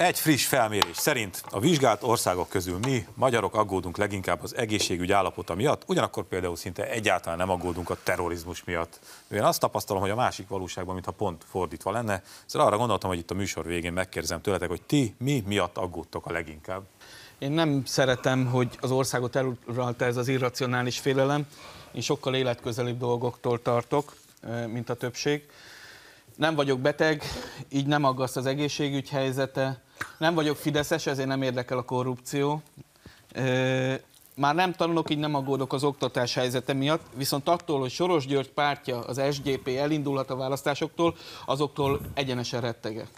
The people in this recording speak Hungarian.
Egy friss felmérés szerint a vizsgált országok közül mi, magyarok aggódunk leginkább az egészségügy állapota miatt, ugyanakkor például szinte egyáltalán nem aggódunk a terrorizmus miatt. Én azt tapasztalom, hogy a másik valóságban, mintha pont fordítva lenne. Szóval arra gondoltam, hogy itt a műsor végén megkérdezem tőletek, hogy ti mi miatt aggódtok a leginkább. Én nem szeretem, hogy az országot eluralta ez az irracionális félelem. Én sokkal életközelibb dolgoktól tartok, mint a többség. Nem vagyok beteg, így nem aggaszt az egészségügy helyzete. Nem vagyok fideszes, ezért nem érdekel a korrupció. Már nem tanulok, így nem aggódok az oktatás helyzete miatt, viszont attól, hogy Soros György pártja, az SGP elindulhat a választásoktól, azoktól egyenesen rettegek.